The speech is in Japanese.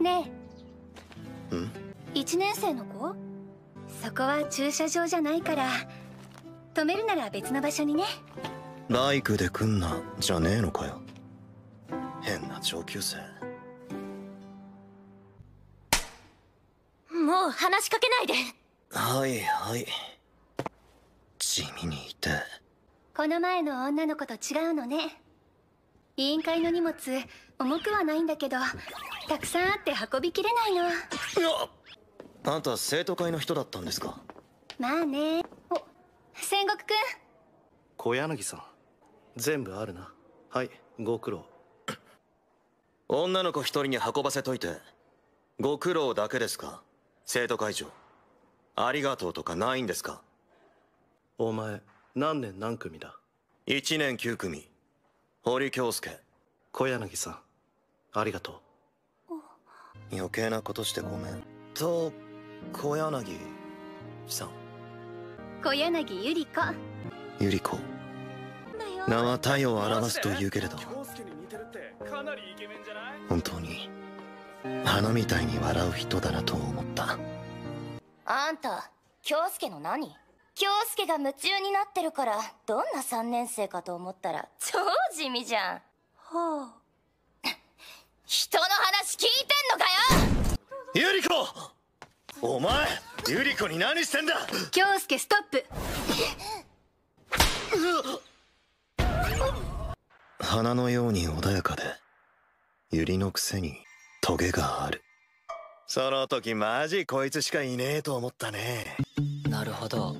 ねえ。ん？1年生の子？そこは駐車場じゃないから。止めるなら別の場所にね。バイクで来んなじゃねえのかよ。変な上級生。もう話しかけないで。はいはい。地味にいて。この前の女の子と違うのね。委員会の荷物重くはないんだけどたくさんあって運びきれないの。あんた生徒会の人だったんですか？まあね。お戦国君小柳さん。全部あるな。はいご苦労。女の子一人に運ばせといてご苦労だけですか？生徒会長。ありがとうとかないんですか？お前何年何組だ？1年9組。堀京介。小柳さんありがとう。余計なことしてごめん。と小柳さん。小柳ゆり子。ゆり子名は太陽を表すと言うけれど本当に花みたいに笑う人だなと思った。あんた京介の何？京介が夢中になってるからどんな3年生かと思ったら超地味じゃん。はあ人の話聞いてんのかよ！ゆり子お前ゆり子に何してんだ？京介ストップ。花のように穏やかで百合のくせにトゲがある。その時マジこいつしかいねえと思ったね。なるほど